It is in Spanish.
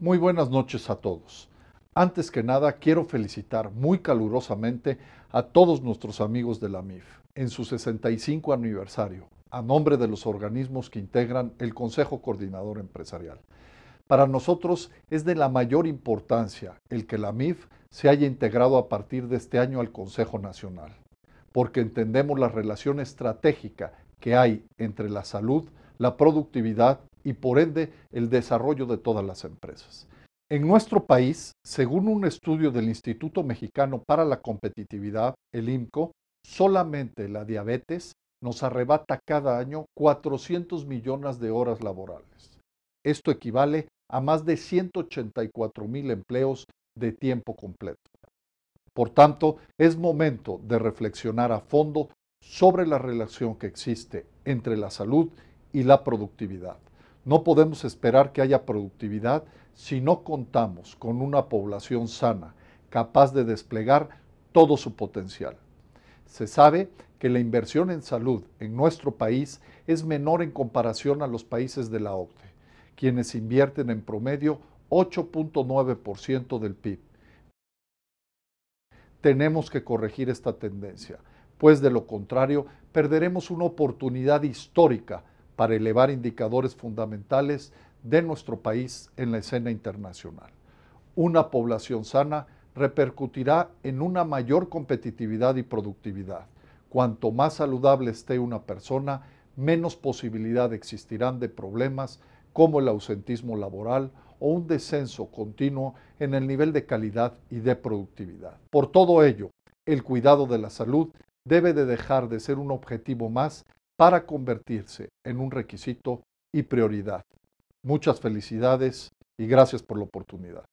Muy buenas noches a todos. Antes que nada, quiero felicitar muy calurosamente a todos nuestros amigos de la MIF en su 65 aniversario, a nombre de los organismos que integran el Consejo Coordinador Empresarial. Para nosotros es de la mayor importancia el que la MIF se haya integrado a partir de este año al Consejo Nacional, porque entendemos la relación estratégica que hay entre la salud, la productividad y por ende el desarrollo de todas las empresas. En nuestro país, según un estudio del Instituto Mexicano para la Competitividad, el IMCO, solamente la diabetes nos arrebata cada año 400 millones de horas laborales. Esto equivale a más de 184 mil empleos de tiempo completo. Por tanto, es momento de reflexionar a fondo sobre la relación que existe entre la salud y la productividad. No podemos esperar que haya productividad si no contamos con una población sana, capaz de desplegar todo su potencial. Se sabe que la inversión en salud en nuestro país es menor en comparación a los países de la OCDE, quienes invierten en promedio 8.9% del PIB. Tenemos que corregir esta tendencia, pues de lo contrario perderemos una oportunidad histórica para elevar indicadores fundamentales de nuestro país en la escena internacional. Una población sana repercutirá en una mayor competitividad y productividad. Cuanto más saludable esté una persona, menos posibilidad existirán de problemas como el ausentismo laboral o un descenso continuo en el nivel de calidad y de productividad. Por todo ello, el cuidado de la salud debe de dejar de ser un objetivo más para convertirse en un requisito y prioridad. Muchas felicidades y gracias por la oportunidad.